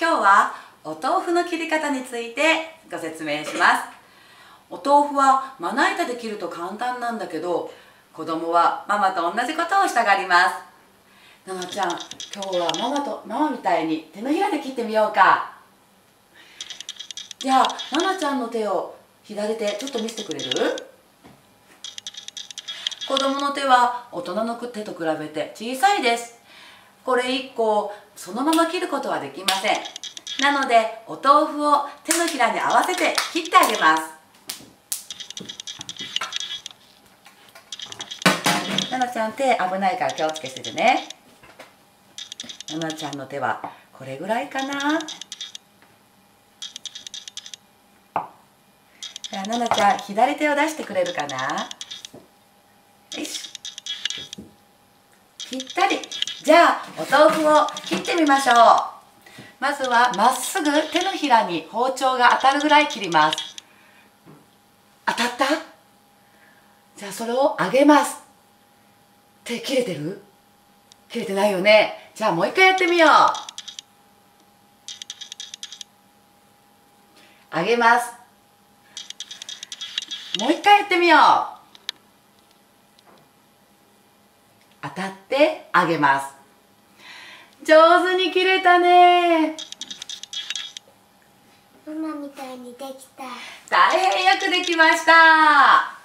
今日はお豆腐の切り方についてご説明します。お豆腐はまな板で切ると簡単なんだけど子供はママと同じことをしたがります。ななちゃん今日はママとママみたいに手のひらで切ってみようか。じゃあななちゃんの手を左手ちょっと見せてくれる？子供の手は大人の手と比べて小さいです。これ1個そのまま切ることはできません。なのでお豆腐を手のひらに合わせて切ってあげます。ななちゃん手危ないから気をつけててね。ななちゃんの手はこれぐらいかな。じゃあななちゃん左手を出してくれるかな。よしぴったり。じゃあお豆腐を切ってみましょう。まずはまっすぐ手のひらに包丁が当たるぐらい切ります。当たった？じゃあそれを上げます。手切れてる？切れてないよね。じゃあもう一回やってみよう。上げます。もう一回やってみよう当たってあげます。上手に切れたね。ママみたいにできた。大変よくできました